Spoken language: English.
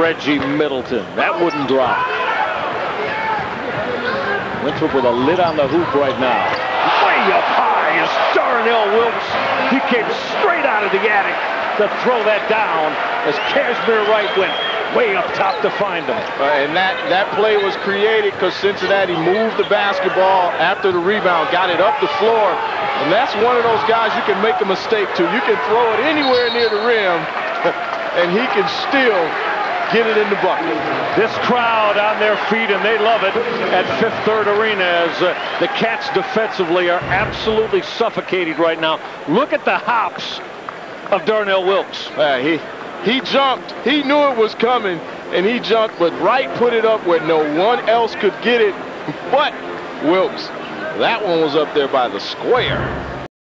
Reggie Middleton. That wouldn't drop. Winthrop with a lid on the hoop right now. Way up high is Darnell Wilks. He came straight out of the attic to throw that down as Cashmere Wright went way up top to find him. Uh, and that, that play was created because Cincinnati moved the basketball after the rebound, got it up the floor. And that's one of those guys you can make a mistake to. You can throw it anywhere near the rim, and he can still get it in the bucket. This crowd on their feet, and they love it at Fifth Third Arena as uh, the Cats defensively are absolutely suffocated right now. Look at the hops of Darnell Wilks. Uh, he, he jumped. He knew it was coming, and he jumped, but Wright put it up where no one else could get it but Wilks. That one was up there by the square.